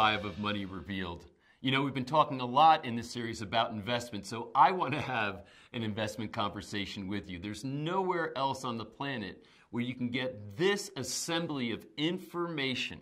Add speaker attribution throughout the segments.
Speaker 1: five of Money Revealed. You know, we've been talking a lot in this series about investment, so I want to have an investment conversation with you. There's nowhere else on the planet where you can get this assembly of information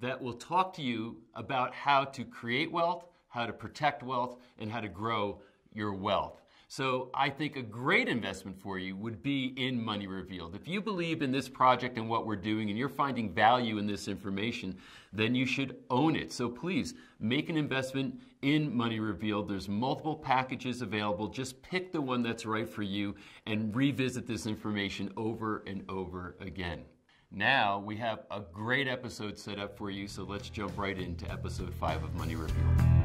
Speaker 1: that will talk to you about how to create wealth, how to protect wealth, and how to grow your wealth. So I think a great investment for you would be in Money Revealed. If you believe in this project and what we're doing and you're finding value in this information, then you should own it. So please make an investment in Money Revealed. There's multiple packages available. Just pick the one that's right for you and revisit this information over and over again. Now we have a great episode set up for you, so let's jump right into episode five of Money Revealed.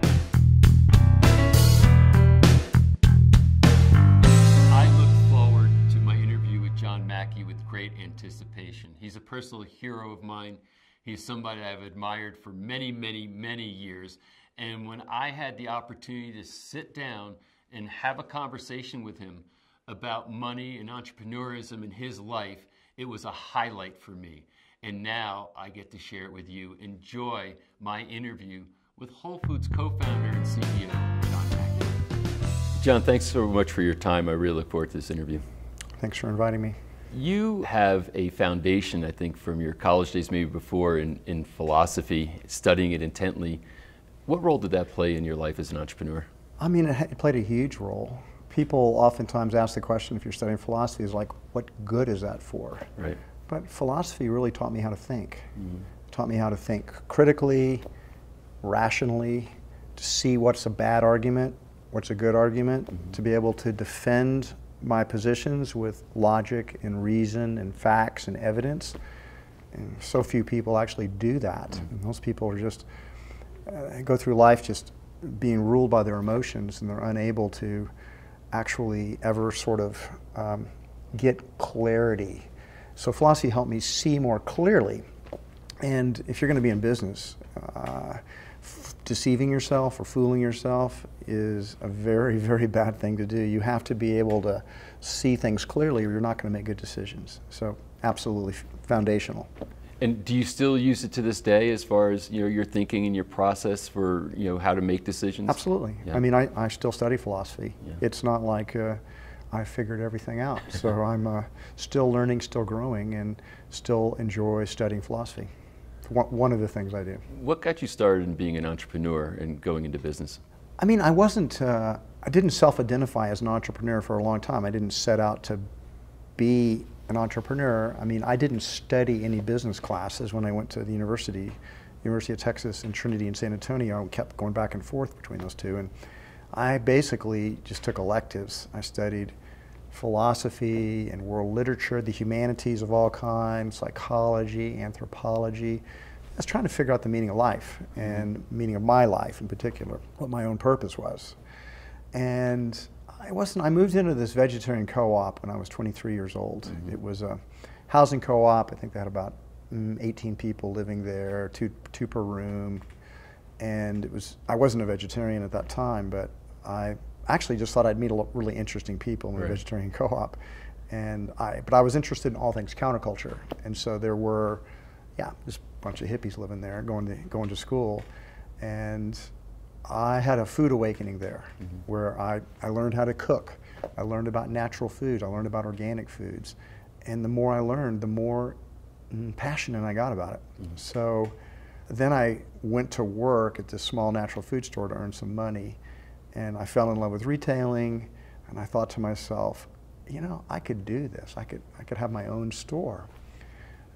Speaker 1: Great anticipation. He's a personal hero of mine. He's somebody I've admired for many, many, many years. And when I had the opportunity to sit down and have a conversation with him about money and entrepreneurism in his life, it was a highlight for me. And now I get to share it with you. Enjoy my interview with Whole Foods co founder and CEO, John Mackey. John, thanks so much for your time. I really look forward to this interview.
Speaker 2: Thanks for inviting me.
Speaker 1: You have a foundation, I think, from your college days, maybe before, in, in philosophy, studying it intently. What role did that play in your life as an entrepreneur?
Speaker 2: I mean, it played a huge role. People oftentimes ask the question if you're studying philosophy, is like, what good is that for?
Speaker 1: Right.
Speaker 2: But philosophy really taught me how to think. Mm-hmm. Taught me how to think critically, rationally, to see what's a bad argument, what's a good argument, mm-hmm. to be able to defend my positions with logic and reason and facts and evidence. And so few people actually do that. Mm. And most people are just uh, go through life just being ruled by their emotions and they're unable to actually ever sort of um, get clarity. So philosophy helped me see more clearly. And if you're going to be in business, uh, deceiving yourself or fooling yourself is a very, very bad thing to do. You have to be able to see things clearly or you're not going to make good decisions. So absolutely foundational.
Speaker 1: And do you still use it to this day as far as you know your thinking and your process for you know how to make decisions?
Speaker 2: Absolutely. Yeah. I mean, I, I still study philosophy. Yeah. It's not like uh, I figured everything out. So I'm uh, still learning, still growing, and still enjoy studying philosophy one of the things I do.
Speaker 1: What got you started in being an entrepreneur and going into business?
Speaker 2: I mean, I wasn't, uh, I didn't self identify as an entrepreneur for a long time. I didn't set out to be an entrepreneur. I mean, I didn't study any business classes when I went to the university, University of Texas and Trinity in San Antonio. I kept going back and forth between those two. And I basically just took electives. I studied philosophy and world literature, the humanities of all kinds, psychology, anthropology. I was trying to figure out the meaning of life and meaning of my life in particular, what my own purpose was. And I wasn't, I moved into this vegetarian co-op when I was 23 years old. Mm-hmm. It was a housing co-op. I think they had about mm, 18 people living there, two, two per room. And it was, I wasn't a vegetarian at that time, but I actually just thought I'd meet a lot really interesting people in the right. vegetarian co-op, and I but I was interested in all things counterculture, and so there were, yeah, just a bunch of hippies living there, going to going to school, and I had a food awakening there, mm-hmm. where I I learned how to cook, I learned about natural foods, I learned about organic foods, and the more I learned, the more mm, passionate I got about it. Mm-hmm. So. Then I went to work at this small natural food store to earn some money and I fell in love with retailing, and I thought to myself, you know, I could do this. I could, I could have my own store.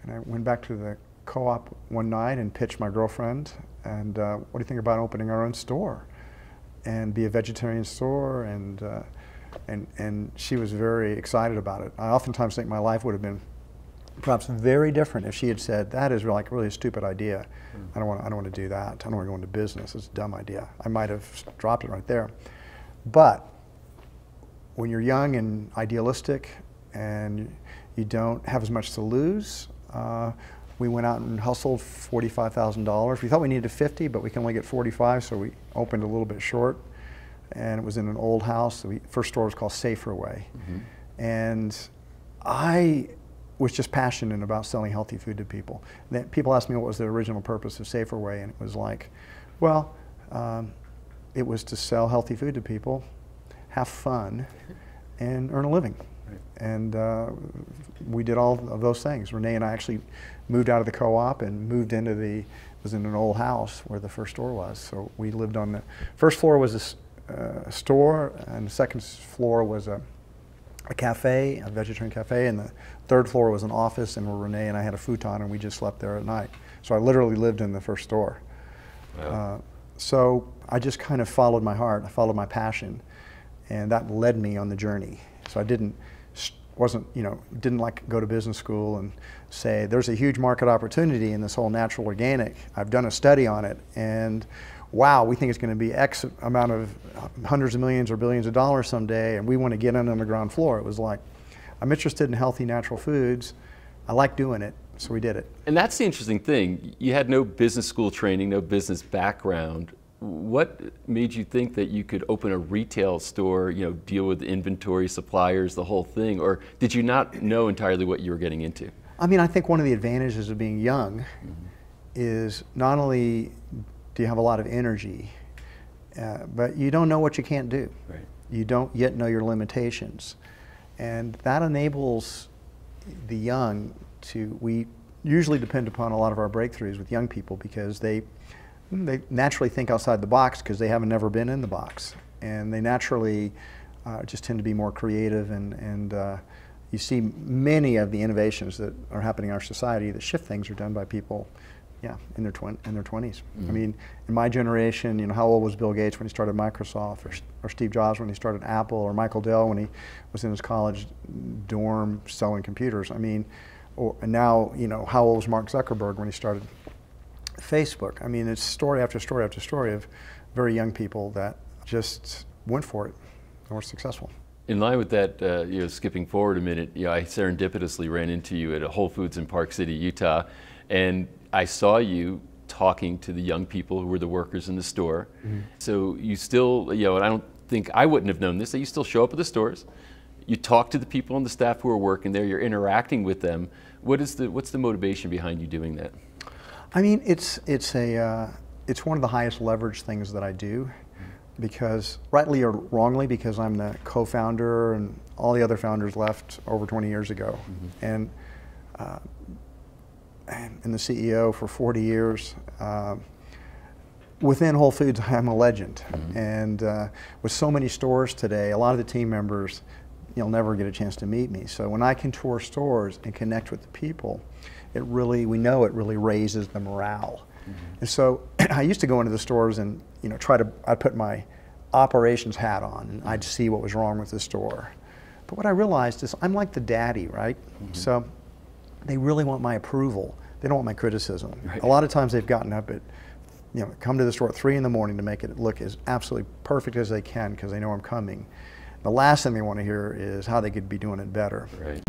Speaker 2: And I went back to the co-op one night and pitched my girlfriend, and uh, what do you think about opening our own store? And be a vegetarian store, and, uh, and, and she was very excited about it. I oftentimes think my life would have been perhaps very different if she had said, that is like really a stupid idea. I don't want I don't want to do that. I don't want to go into business. It's a dumb idea. I might have dropped it right there. But when you're young and idealistic and you don't have as much to lose, uh, we went out and hustled $45,000. We thought we needed 50, but we can only get 45, so we opened a little bit short. And it was in an old house. The first store was called Saferway. Mm -hmm. And I was just passionate about selling healthy food to people. That people asked me what was the original purpose of Safer Way, and it was like, well, um, it was to sell healthy food to people, have fun, and earn a living. Right. And uh, we did all of those things. Renee and I actually moved out of the co-op and moved into the was in an old house where the first store was. So we lived on the first floor was a uh, store, and the second floor was a a cafe, a vegetarian cafe, and the third floor was an office, and where Renee and I had a futon, and we just slept there at night. So I literally lived in the first store. Wow. Uh, so I just kind of followed my heart, I followed my passion, and that led me on the journey. So I didn't, wasn't, you know, didn't like go to business school and say there's a huge market opportunity in this whole natural organic. I've done a study on it, and wow, we think it's going to be X amount of hundreds of millions or billions of dollars someday, and we want to get in on the ground floor. It was like, I'm interested in healthy natural foods. I like doing it, so we did it.
Speaker 1: And that's the interesting thing. You had no business school training, no business background. What made you think that you could open a retail store, you know, deal with inventory, suppliers, the whole thing? Or did you not know entirely what you were getting into?
Speaker 2: I mean, I think one of the advantages of being young mm -hmm. is not only do you have a lot of energy, uh, but you don't know what you can't do. Right. You don't yet know your limitations. And that enables the young to, we usually depend upon a lot of our breakthroughs with young people because they, they naturally think outside the box because they haven't never been in the box. And they naturally uh, just tend to be more creative and, and uh, you see many of the innovations that are happening in our society that shift things are done by people yeah, in their twen- in their 20s. Mm-hmm. I mean, in my generation, you know, how old was Bill Gates when he started Microsoft, or, or Steve Jobs when he started Apple, or Michael Dell when he was in his college dorm selling computers? I mean, or and now, you know, how old was Mark Zuckerberg when he started Facebook? I mean, it's story after story after story of very young people that just went for it and were successful.
Speaker 1: In line with that, uh, you know, skipping forward a minute, you know, I serendipitously ran into you at a Whole Foods in Park City, Utah, and I saw you talking to the young people who were the workers in the store. Mm-hmm. So you still, you know, and I don't think I wouldn't have known this, that you still show up at the stores. You talk to the people and the staff who are working there. You're interacting with them. What is the what's the motivation behind you doing that?
Speaker 2: I mean, it's it's a uh, it's one of the highest leverage things that I do, because rightly or wrongly, because I'm the co-founder and all the other founders left over 20 years ago, mm-hmm. and uh, and the CEO for 40 years. Uh, within Whole Foods, I'm a legend. Mm-hmm. And uh, with so many stores today, a lot of the team members, you'll never get a chance to meet me. So when I can tour stores and connect with the people, it really, we know it really raises the morale. Mm-hmm. And so I used to go into the stores and, you know, try to, I'd put my operations hat on and I'd see what was wrong with the store. But what I realized is I'm like the daddy, right? Mm-hmm. So they really want my approval. They don't want my criticism. Right. A lot of times they've gotten up at, you know, come to the store at three in the morning to make it look as absolutely perfect as they can because they know I'm coming. The last thing they want to hear is how they could be doing it better. Right.